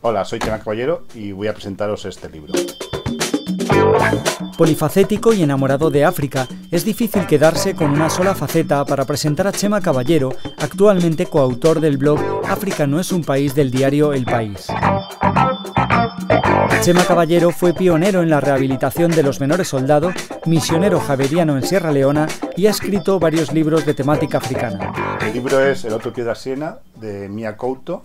Hola, soy Chema Caballero y voy a presentaros este libro. Polifacético y enamorado de África, es difícil quedarse con una sola faceta para presentar a Chema Caballero, actualmente coautor del blog África no es un país del diario El País. Chema Caballero fue pionero en la rehabilitación de los menores soldados, misionero javeriano en Sierra Leona y ha escrito varios libros de temática africana. El libro es El otro piedra siena de Mia Couto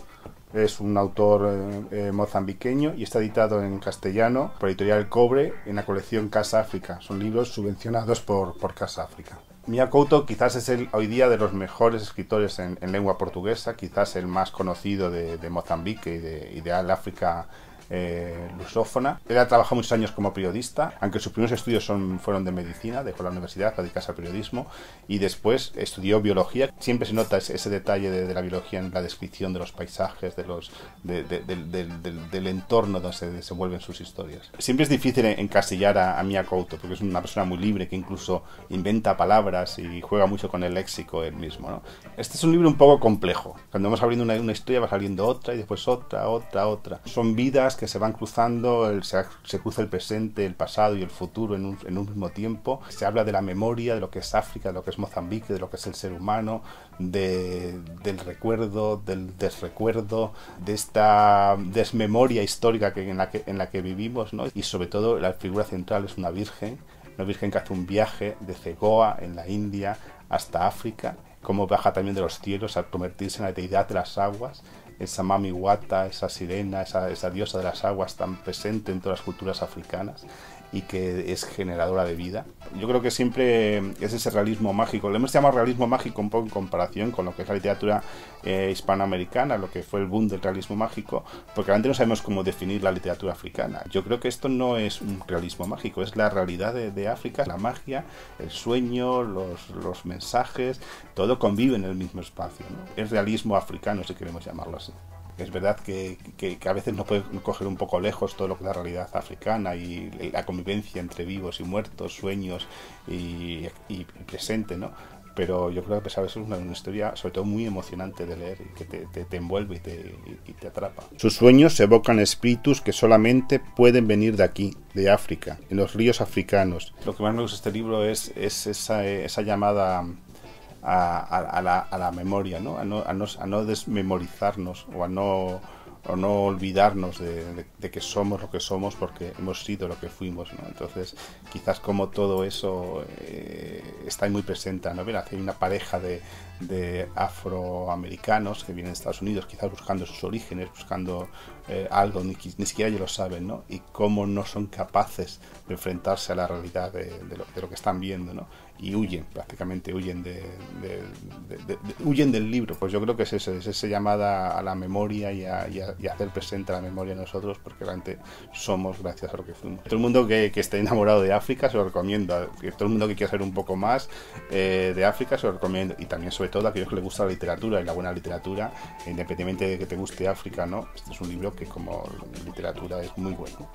es un autor eh, eh, mozambiqueño y está editado en castellano por Editorial Cobre en la colección Casa África. Son libros subvencionados por, por Casa África. Mia Couto quizás es el, hoy día de los mejores escritores en, lengua portuguesa, quizás el más conocido de, Mozambique y de, y de África eh, lusófona. Él ha trabajado muchos años como periodista, aunque sus primeros estudios son, fueron de medicina, dejó la universidad para dedicarse al periodismo y después estudió biología. Siempre se nota ese, detalle de, la biología en la descripción de los paisajes, de los, del, entorno donde se desenvuelven sus historias. Siempre es difícil encasillar a, a Mia Couto, porque es una persona muy libre que incluso inventa palabras y juega mucho con el léxico él mismo. Este es un libro un poco complejo. Cuando vamos abriendo una, una historia va saliendo otra y después otra, otra, otra. Son vidas que se van cruzando, se, cruza el presente, el pasado y el futuro en un, mismo tiempo. Se habla de la memoria, de lo que es África, de lo que es Mozambique, de lo que es el ser humano, del recuerdo, del desrecuerdo, de esta desmemoria histórica que, en, la que, en la que vivimos, ¿no? y sobre todo la figura central es una virgen, una virgen que hace un viaje de Cegoa en la India hasta África, como baja también de los cielos al convertirse en la deidad de las aguas esa mami wata, esa sirena, esa, esa, diosa de las aguas tan presente en todas las culturas africanas y que es generadora de vida. Yo creo que siempre es ese realismo mágico. Le hemos llamado realismo mágico un poco en comparación con lo que es la literatura eh, hispanoamericana, lo que fue el boom del realismo mágico, porque realmente no sabemos cómo definir la literatura africana. Yo creo que esto no es un realismo mágico, es la realidad de, África, la magia, el sueño, los, los, mensajes, todo convive en el mismo espacio. Es realismo africano, si queremos llamarlo así. Es verdad que, a veces nos puede coger un poco lejos todo lo que es la realidad africana y la convivencia entre vivos y muertos, sueños y, presente, ¿no? Pero yo creo que a pesar de eso es una, historia sobre todo muy emocionante de leer y que te, envuelve y te, y te, atrapa. Sus sueños evocan espíritus que solamente pueden venir de aquí, de África, en los ríos africanos. Lo que más me gusta de este libro es, es esa, esa llamada a, la, a la, memoria, ¿no? A, no, a, no, a no desmemorizarnos o a no no olvidarnos de, que somos lo que somos porque hemos sido lo que fuimos, ¿no? Entonces, quizás como todo eso eh, está muy presente en la novela. Hay una pareja de, afroamericanos que vienen de Estados Unidos, quizás buscando sus orígenes, buscando eh, algo, ni, ni, siquiera ellos lo saben, ¿no? Y cómo no son capaces de enfrentarse a la realidad de, lo, lo, que están viendo, ¿no? Y huyen, prácticamente huyen de, huyen del libro. Pues yo creo que es esa, es esa llamada a la memoria y a, y hacer presente la memoria de nosotros porque realmente somos gracias a lo que fuimos. Todo el mundo que, que esté enamorado de África se lo recomiendo. Todo el mundo que quiera saber un poco más eh, de África se lo recomiendo. Y también sobre todo a aquellos que les gusta la literatura y la buena literatura, independientemente de que te guste África, ¿no? Este es un libro que como literatura es muy bueno.